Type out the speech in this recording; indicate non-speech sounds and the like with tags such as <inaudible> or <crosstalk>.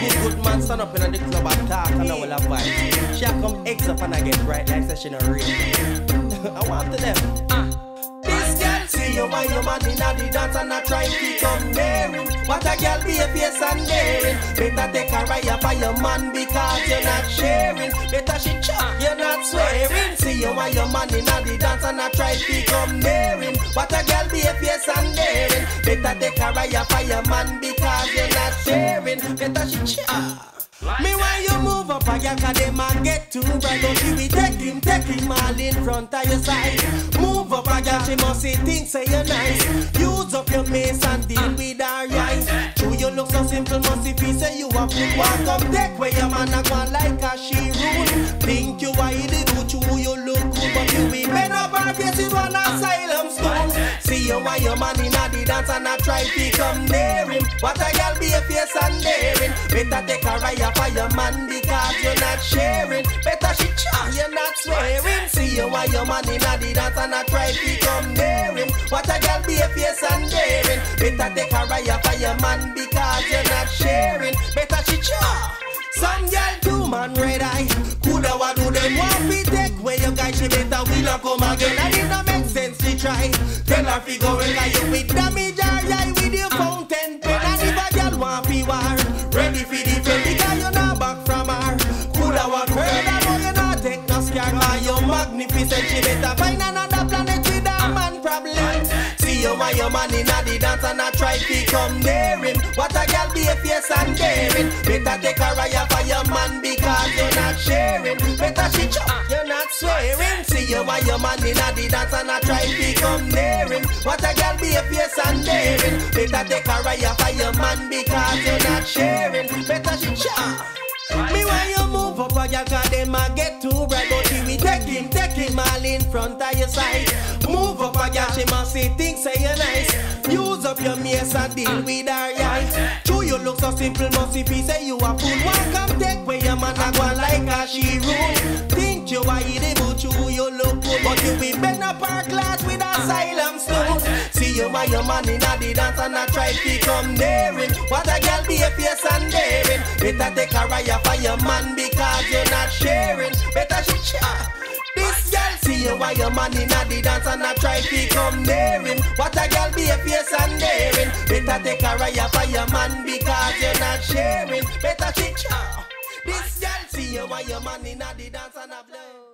good good man stand up in the club and talk and I will have vibe. She a come eggs up and I get bright like she no real. <laughs> I want to them. Uh. This girl see you and your man inna the dance and I try to come near What a girl be a face and daring. Better take a ride for your man because you're not sharing. Better she chop, you're not swearing. See you and your man inna the dance and I try to come near What a girl be a face and daring. Better take a ride for your man because you're not sharing. Better she chop. Ah. Me why you move up a girl cause them a get too bright Don't you be take him, take him all in front of your side. Move up a girl, she must see things say you're nice. Use up your mace and deal with her eyes. True you look so simple, must if he say you a fool. Walk up, take where your man a go like a she rule. Think you why the do, true you look cool But you be bend up her face with one asylum stone See you why your man inna the dance and I try to come near him What a girl be a face and daring Better take a ride for your man because you're not sharing. Better she chat, ah, you're not swearing. See you while your man in the dance and I try to come near him. What a girl be a face and daring. Better take a ride for your man because you're not sharing. Better she chat. Ah. Some girl do man red eye. Coulda what do them want me take where your guy she better will not come again. And it not make sense to try. Tell her fi go and like you with damage her eye with your fountain pen. And if a girl want fi war, ready fi defend because you not back from her. Coulda what murder, but you not take no scare. Cause you magnificent, she better find another planet with a man problem. See you and your man inna the dance and I try to come near your man inna the dance and I try to come near him. What a girl be a face and daring. Better take a ride for your man because you're not sharing. Better she chop. Me when you move up a girl cause them a get too bright But if we take him, take him all in front of your side. Move up a girl, she must see things say you're nice. Use up your mace and deal uh. with her eyes True you look so simple, must if he say you a fool. One come take where your man a go like a she rule you and your man inna the dance and I try to come him What a girl be a face and daring Better take a ride for your man because you're not sharing. Better she chat. Ah. This girl see you while your man inna the dance and I try to come him. What a girl be a face and daring. Better take a ride for your man because you're not sharing. Better she chat. Ah. This girl see you while your man inna the dance and I blow.